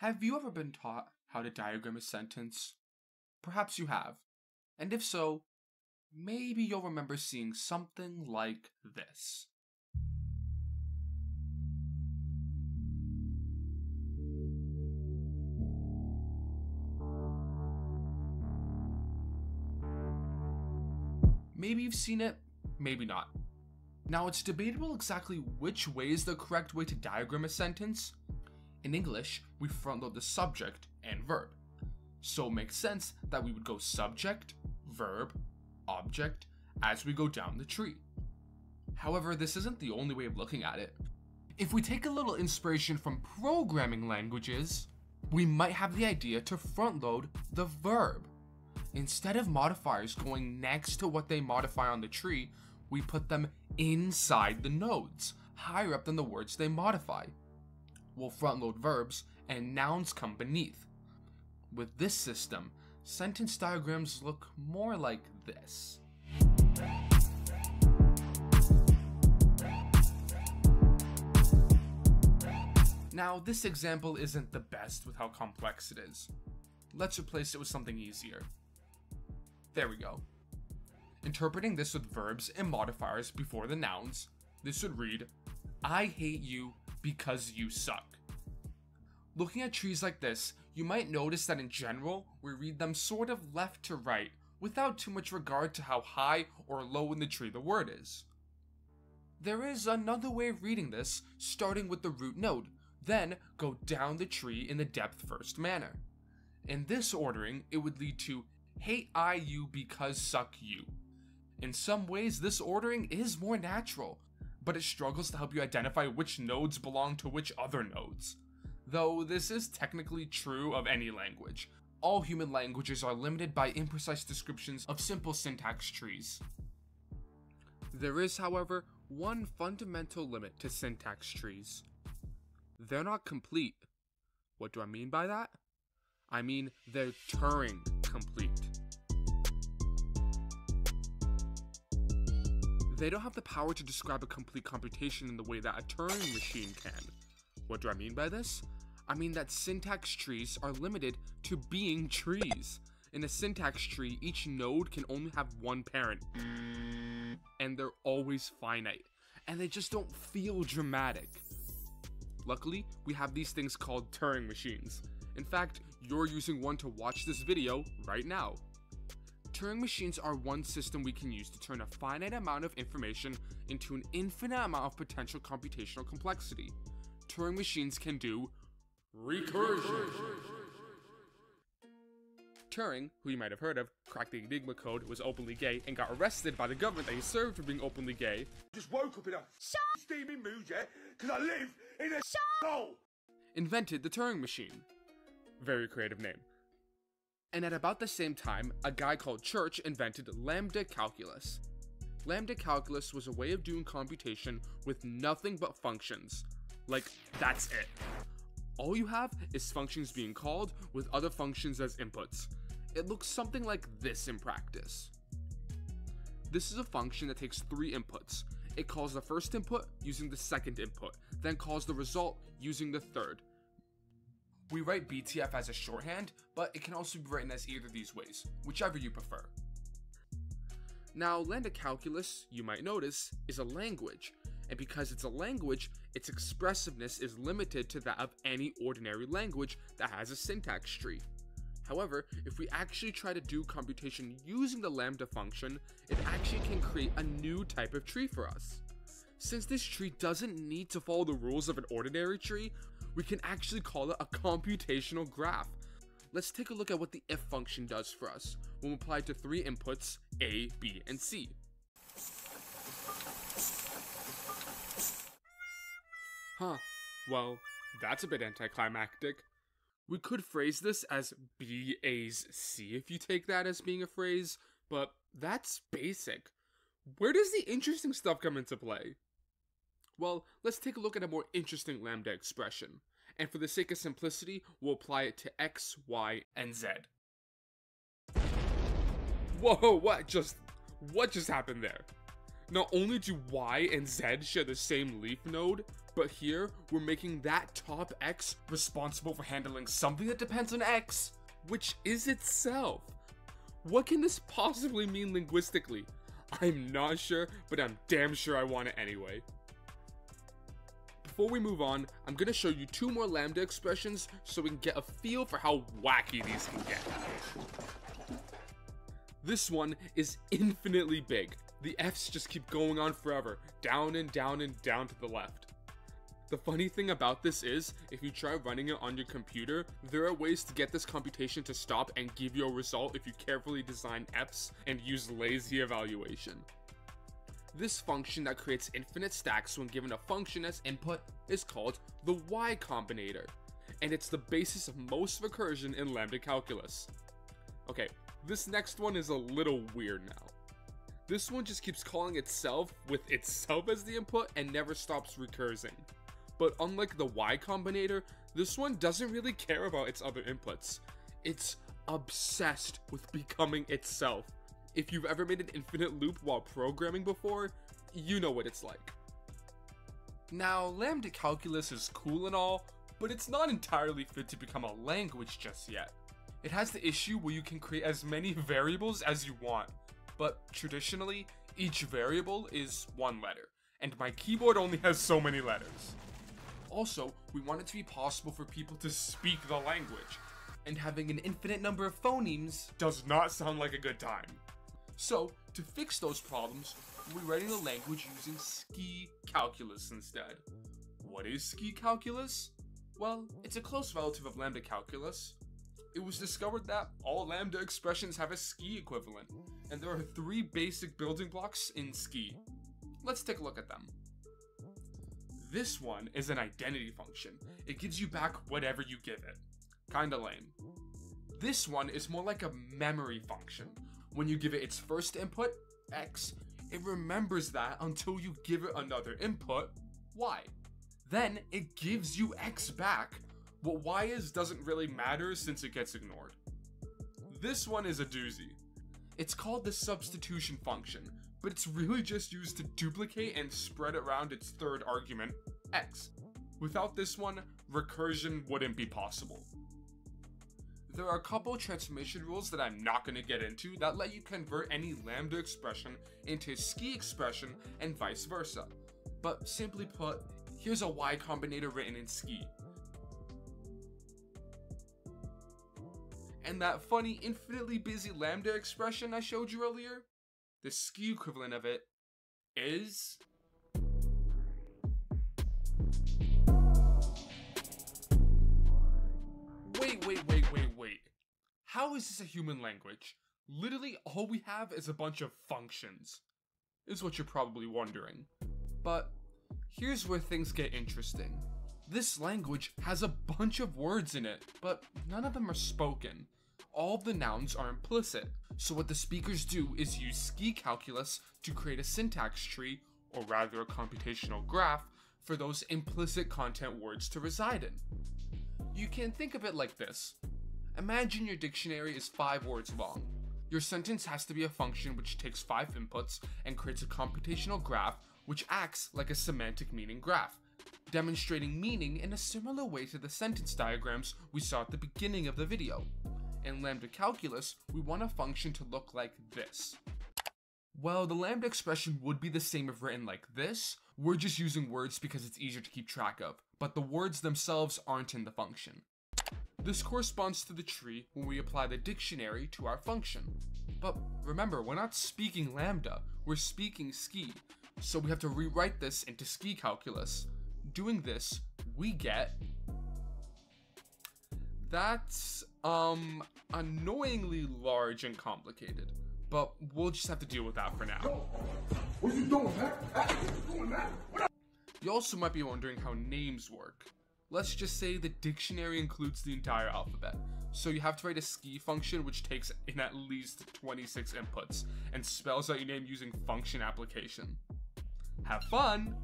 Have you ever been taught how to diagram a sentence? Perhaps you have. And if so, maybe you'll remember seeing something like this. Maybe you've seen it, maybe not. Now, it's debatable exactly which way is the correct way to diagram a sentence. In English, we front load the subject and verb. So it makes sense that we would go subject, verb, object as we go down the tree. However, this isn't the only way of looking at it. If we take a little inspiration from programming languages, we might have the idea to front load the verb. Instead of modifiers going next to what they modify on the tree, we put them inside the nodes, higher up than the words they modify. We'll front load verbs, and nouns come beneath. With this system, sentence diagrams look more like this. Now, this example isn't the best with how complex it is. Let's replace it with something easier. There we go. Interpreting this with verbs and modifiers before the nouns, this would read, I hate you because you suck. Looking at trees like this, you might notice that in general, we read them sort of left to right, without too much regard to how high or low in the tree the word is. There is another way of reading this, starting with the root node, then go down the tree in the depth first manner. In this ordering, it would lead to hate I you because suck you. In some ways, this ordering is more natural, but it struggles to help you identify which nodes belong to which other nodes. Though this is technically true of any language. All human languages are limited by imprecise descriptions of simple syntax trees. There is, however, one fundamental limit to syntax trees. They're not complete. What do I mean by that? I mean they're Turing complete. They don't have the power to describe a complete computation in the way that a Turing machine can. What do I mean by this? I mean that syntax trees are limited to being trees. In a syntax tree, each node can only have one parent. And they're always finite. And they just don't feel dramatic. Luckily, we have these things called Turing machines. In fact, you're using one to watch this video right now. Turing machines are one system we can use to turn a finite amount of information into an infinite amount of potential computational complexity. Turing machines can do Recursion. Turing, who you might have heard of, cracked the Enigma code, was openly gay, and got arrested by the government that he served for being openly gay. Just woke up in a steaming mood, yeah? Because I live in a hole. Invented the Turing machine. Very creative name. And at about the same time, a guy called Church invented lambda calculus. Lambda calculus was a way of doing computation with nothing but functions. Like, that's it. All you have is functions being called with other functions as inputs. It looks something like this in practice. This is a function that takes three inputs. It calls the first input using the second input, then calls the result using the third. We write BTF as a shorthand, but it can also be written as either of these ways, whichever you prefer. Now, lambda calculus, you might notice, is a language, and because it's a language, its expressiveness is limited to that of any ordinary language that has a syntax tree. However, if we actually try to do computation using the lambda function, it actually can create a new type of tree for us. Since this tree doesn't need to follow the rules of an ordinary tree, we can actually call it a computational graph. Let's take a look at what the if function does for us when applied to three inputs, A, B, and C. Huh. Well, that's a bit anticlimactic. We could phrase this as B A's C if you take that as being a phrase, but that's basic. Where does the interesting stuff come into play? Well, let's take a look at a more interesting lambda expression. And for the sake of simplicity, we'll apply it to x, y, and z. Whoa, what just what just happened there? Not only do y and z share the same leaf node, But here, we're making that top x responsible for handling something that depends on x, which is itself. What can this possibly mean linguistically? I'm not sure, but I'm damn sure I want it anyway. Before we move on, I'm gonna show you two more lambda expressions so we can get a feel for how wacky these can get. This one is infinitely big. The F's just keep going on forever, down and down and down to the left. The funny thing about this is, if you try running it on your computer, there are ways to get this computation to stop and give you a result if you carefully design F's and use lazy evaluation. This function that creates infinite stacks when given a function as input is called the Y Combinator, and it's the basis of most recursion in lambda calculus. Okay, this next one is a little weird now. This one just keeps calling itself with itself as the input and never stops recursing. But unlike the Y Combinator, this one doesn't really care about its other inputs. It's obsessed with becoming itself. If you've ever made an infinite loop while programming before, you know what it's like. Now, lambda calculus is cool and all, but it's not entirely fit to become a language just yet. It has the issue where you can create as many variables as you want, but traditionally, each variable is one letter, and my keyboard only has so many letters. Also, we want it to be possible for people to speak the language, and having an infinite number of phonemes does not sound like a good time. So, to fix those problems, we're writing the language using ski calculus instead. What is ski calculus? Well, it's a close relative of lambda calculus. It was discovered that all lambda expressions have a ski equivalent, and there are three basic building blocks in ski. Let's take a look at them. This one is an identity function. It gives you back whatever you give it. Kinda lame. This one is more like a memory function. When you give it its first input, x, it remembers that until you give it another input, y. Then it gives you x back. What y is doesn't really matter since it gets ignored. This one is a doozy. It's called the substitution function, but it's really just used to duplicate and spread around its third argument, x. Without this one, recursion wouldn't be possible. There are a couple transformation rules that I'm not going to get into that let you convert any lambda expression into ski expression and vice versa. But simply put, here's a y combinator written in ski. And that funny infinitely busy lambda expression I showed you earlier? The ski equivalent of it is Wait, wait, wait, wait, wait. How is this a human language? Literally, all we have is a bunch of functions, is what you're probably wondering. But here's where things get interesting. This language has a bunch of words in it, but none of them are spoken. All the nouns are implicit, so what the speakers do is use ski calculus to create a syntax tree, or rather a computational graph, for those implicit content words to reside in. You can think of it like this. Imagine your dictionary is five words long. Your sentence has to be a function which takes five inputs and creates a computational graph which acts like a semantic meaning graph, demonstrating meaning in a similar way to the sentence diagrams we saw at the beginning of the video. In lambda calculus, we want a function to look like this. Well, the lambda expression would be the same if written like this, we're just using words because it's easier to keep track of, but the words themselves aren't in the function. This corresponds to the tree when we apply the dictionary to our function. But remember, we're not speaking lambda, we're speaking ski, so we have to rewrite this into ski calculus. Doing this, we get... That's, um, annoyingly large and complicated. But we'll just have to deal with that for now. What you doing, man? What you doing, man? You also might be wondering how names work. Let's just say the dictionary includes the entire alphabet. So you have to write a ski function which takes in at least 26 inputs and spells out your name using function application. Have fun!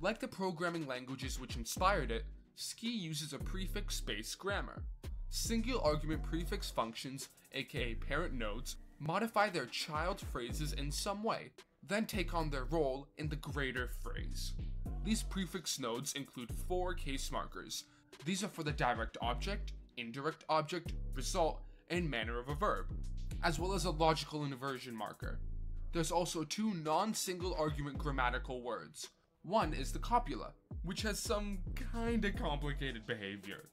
Like the programming languages which inspired it, Ski uses a prefix-based grammar. Single argument prefix functions, aka parent nodes, modify their child phrases in some way. then take on their role in the greater phrase. These prefix nodes include four case markers. These are for the direct object, indirect object, result, and manner of a verb, as well as a logical inversion marker. There's also two non-single argument grammatical words. One is the copula, which has some kinda complicated behavior.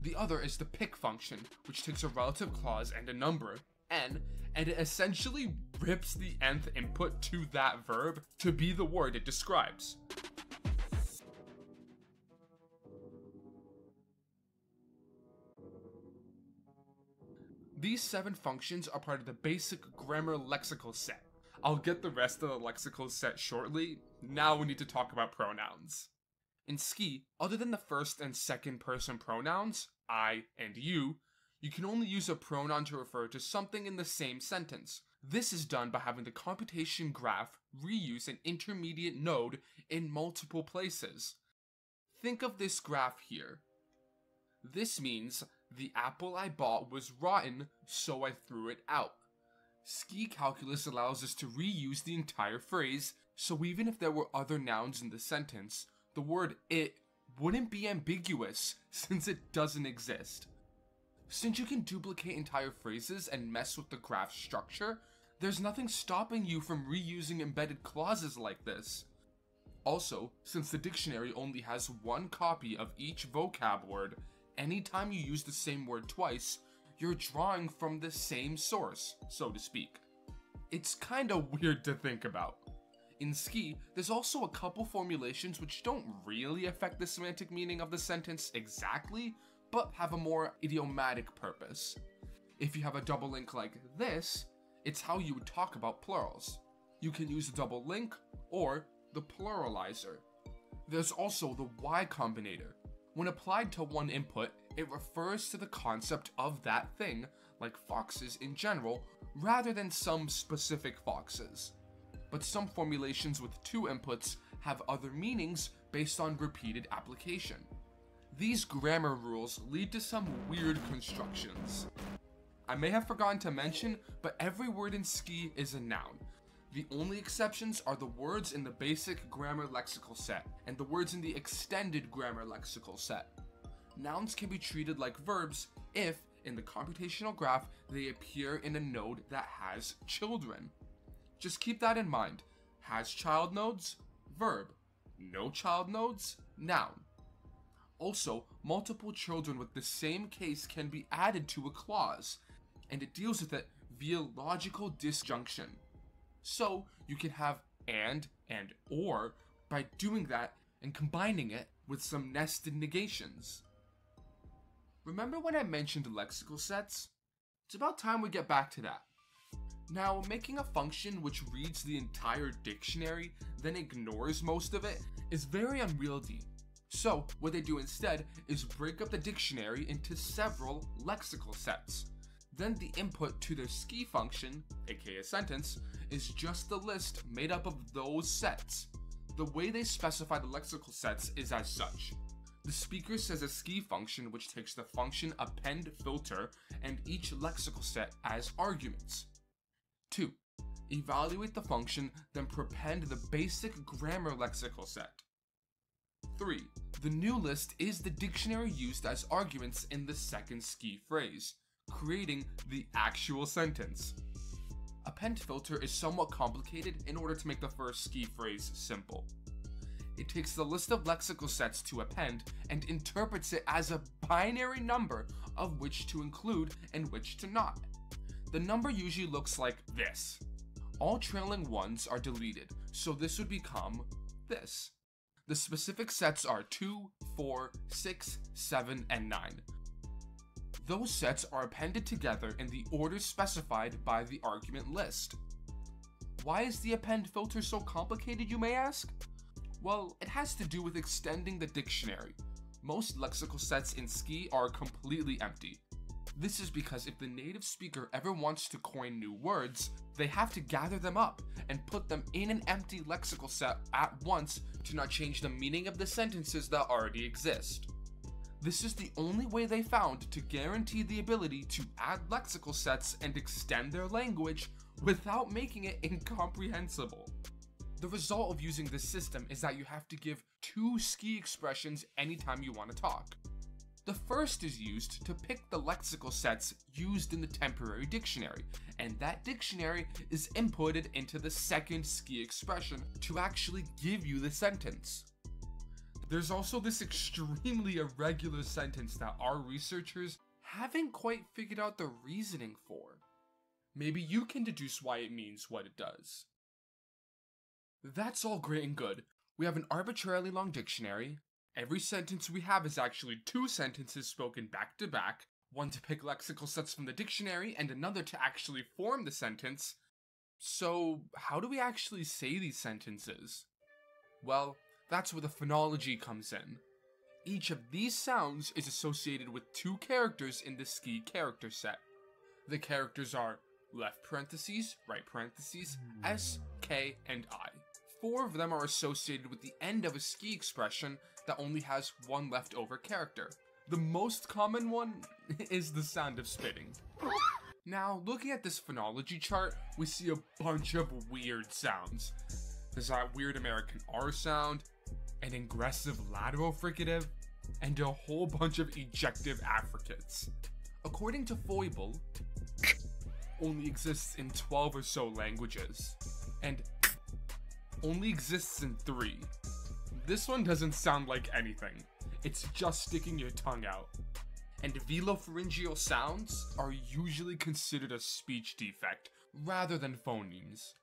The other is the pick function, which takes a relative clause and a number, n, and it essentially rips the nth input to that verb to be the word it describes. These seven functions are part of the basic grammar lexical set. I'll get the rest of the lexical set shortly. Now we need to talk about pronouns. In Ski, other than the first and second person pronouns, I and you, you can only use a pronoun to refer to something in the same sentence. This is done by having the computation graph reuse an intermediate node in multiple places. Think of this graph here. This means the apple I bought was rotten, so I threw it out. Ski calculus allows us to reuse the entire phrase, so even if there were other nouns in the sentence, the word it wouldn't be ambiguous since it doesn't exist. Since you can duplicate entire phrases and mess with the graph structure, there's nothing stopping you from reusing embedded clauses like this. Also, since the dictionary only has one copy of each vocab word, anytime you use the same word twice, you're drawing from the same source, so to speak. It's kinda weird to think about. In Ski, there's also a couple formulations which don't really affect the semantic meaning of the sentence exactly, but have a more idiomatic purpose. If you have a double link like this, it's how you would talk about plurals. You can use the double link or the pluralizer. There's also the Y combinator. When applied to one input, it refers to the concept of that thing, like foxes in general, rather than some specific foxes. But some formulations with two inputs have other meanings based on repeated application. These grammar rules lead to some weird constructions. I may have forgotten to mention, but every word in ski is a noun. The only exceptions are the words in the basic grammar lexical set and the words in the extended grammar lexical set. Nouns can be treated like verbs if, in the computational graph, they appear in a node that has children. Just keep that in mind. Has child nodes? Verb. No child nodes? Noun. Also, multiple children with the same case can be added to a clause, and it deals with it via logical disjunction. So, you can have and and or by doing that and combining it with some nested negations. Remember when I mentioned lexical sets? It's about time we get back to that. Now, making a function which reads the entire dictionary, then ignores most of it, is very unwieldy. So, what they do instead is break up the dictionary into several lexical sets. Then the input to their ski function, aka a sentence, is just the list made up of those sets. The way they specify the lexical sets is as such. The speaker says a ski function which takes the function append filter and each lexical set as arguments. 2. Evaluate the function, then prepend the basic grammar lexical set. 3. The new list is the dictionary used as arguments in the second ski phrase, creating the actual sentence. Append filter is somewhat complicated in order to make the first ski phrase simple. It takes the list of lexical sets to append and interprets it as a binary number of which to include and which to not. The number usually looks like this. All trailing ones are deleted, so this would become this. The specific sets are 2, 4, 6, 7, and 9. Those sets are appended together in the order specified by the argument list. Why is the append filter so complicated, you may ask? Well, it has to do with extending the dictionary. Most lexical sets in Ski are completely empty. This is because if the native speaker ever wants to coin new words, they have to gather them up and put them in an empty lexical set at once to not change the meaning of the sentences that already exist. This is the only way they found to guarantee the ability to add lexical sets and extend their language without making it incomprehensible. The result of using this system is that you have to give two ski expressions anytime you want to talk. The first is used to pick the lexical sets used in the temporary dictionary, and that dictionary is inputted into the second ski expression to actually give you the sentence. There's also this extremely irregular sentence that our researchers haven't quite figured out the reasoning for. Maybe you can deduce why it means what it does. That's all great and good. We have an arbitrarily long dictionary. Every sentence we have is actually two sentences spoken back to back, one to pick lexical sets from the dictionary and another to actually form the sentence. So, how do we actually say these sentences? Well, that's where the phonology comes in. Each of these sounds is associated with two characters in the ski character set. The characters are left parentheses, right parentheses, S, K, and I. Four of them are associated with the end of a ski expression that only has one leftover character. The most common one is the sound of spitting. Now, looking at this phonology chart, we see a bunch of weird sounds. There's that weird American R sound, an aggressive lateral fricative, and a whole bunch of ejective affricates. According to PHOIBLE, only exists in 12 or so languages, and only exists in 3. This one doesn't sound like anything, it's just sticking your tongue out. And velopharyngeal sounds are usually considered a speech defect rather than phonemes.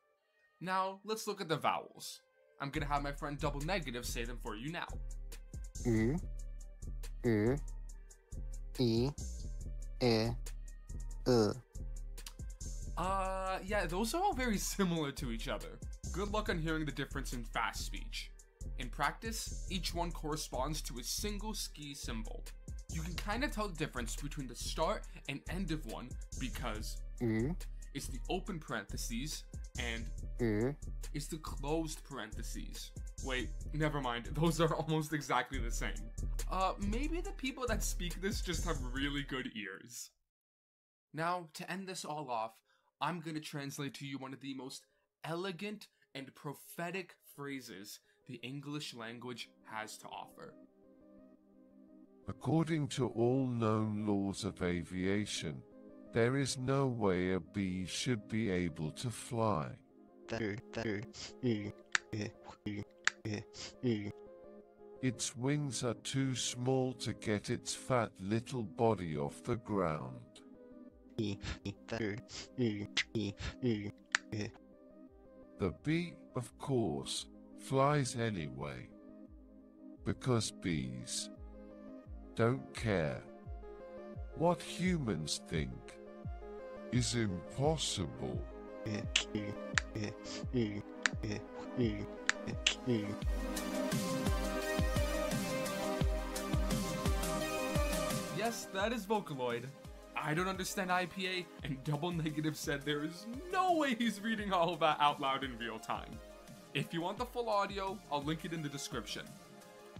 Now, let's look at the vowels. I'm gonna have my friend Double Negative say them for you now. U, U, E, E, U. Uh, yeah, those are all very similar to each other. Good luck on hearing the difference in fast speech. In practice, each one corresponds to a single ski symbol. You can kind of tell the difference between the start and end of one because U, it's the open parentheses and U, it's the closed parentheses. Wait, never mind. Those are almost exactly the same. Uh, maybe the people that speak this just have really good ears. Now, to end this all off, I'm gonna translate to you one of the most elegant and prophetic phrases the English language has to offer. According to all known laws of aviation, there is no way a bee should be able to fly. Its wings are too small to get its fat little body off the ground. The bee, of course, flies anyway. Because bees don't care. What humans think is impossible. Yes, that is Vocaloid. I don't understand IPA, and Double Negative said there is no way he's reading all of that out loud in real time. If you want the full audio, I'll link it in the description.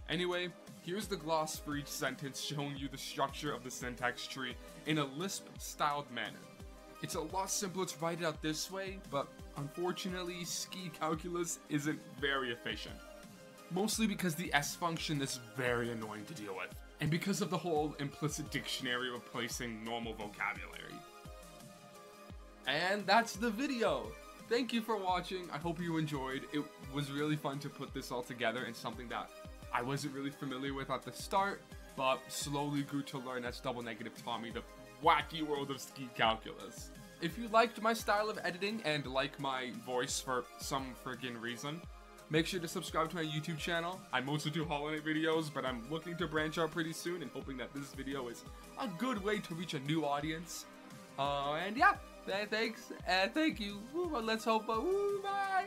Anyway, here's the gloss for each sentence showing you the structure of the syntax tree in a Lisp-styled manner. It's a lot simpler to write it out this way, but unfortunately, ski calculus isn't very efficient. Mostly because the S function is very annoying to deal with, and because of the whole implicit dictionary replacing normal vocabulary. And that's the video! Thank you for watching, I hope you enjoyed. It was really fun to put this all together and something that I wasn't really familiar with at the start, but slowly grew to learn as Double Negative me the wacky world of ski calculus. If you liked my style of editing and like my voice for some friggin' reason, make sure to subscribe to my YouTube channel. I mostly do holiday videos, but I'm looking to branch out pretty soon and hoping that this video is a good way to reach a new audience. Uh, and yeah, thanks, and thank you. Let's hope, bye!